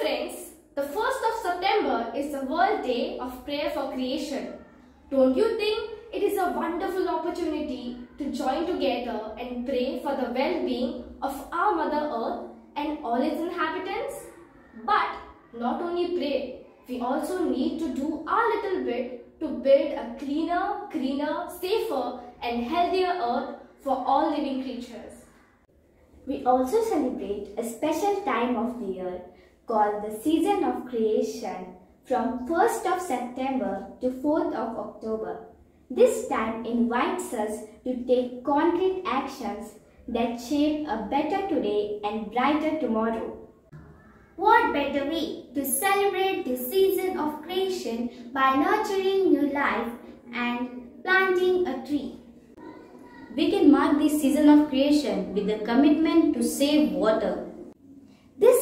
friends, the 1st of September is the World Day of Prayer for Creation. Don't you think it is a wonderful opportunity to join together and pray for the well-being of our Mother Earth and all its inhabitants? But not only pray, we also need to do our little bit to build a cleaner, greener, safer and healthier earth for all living creatures. We also celebrate a special time of the year called the season of creation from 1st of September to 4th of October. This time invites us to take concrete actions that shape a better today and brighter tomorrow. What better way to celebrate the season of creation by nurturing new life and planting a tree? We can mark this season of creation with a commitment to save water.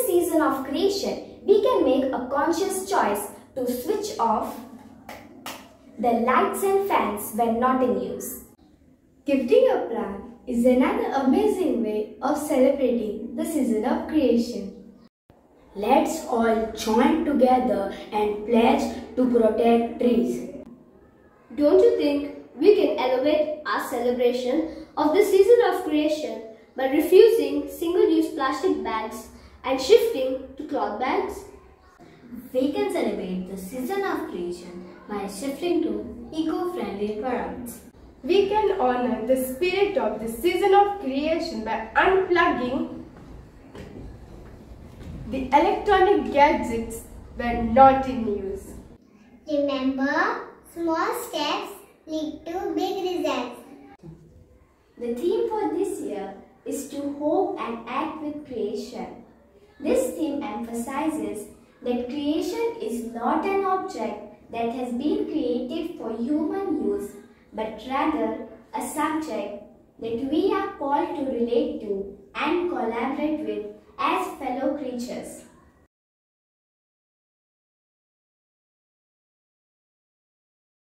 Season of creation, we can make a conscious choice to switch off the lights and fans when not in use. Gifting a plant is another amazing way of celebrating the season of creation. Let's all join together and pledge to protect trees. Don't you think we can elevate our celebration of the season of creation by refusing single-use plastic bags and shifting to cloth bags? We can celebrate the season of creation by shifting to eco-friendly products. We can honor the spirit of the season of creation by unplugging the electronic gadgets when not in use. Remember, small steps lead to big results. The theme for this year is to hope and act with creation. Emphasizes that creation is not an object that has been created for human use, but rather a subject that we are called to relate to and collaborate with as fellow creatures.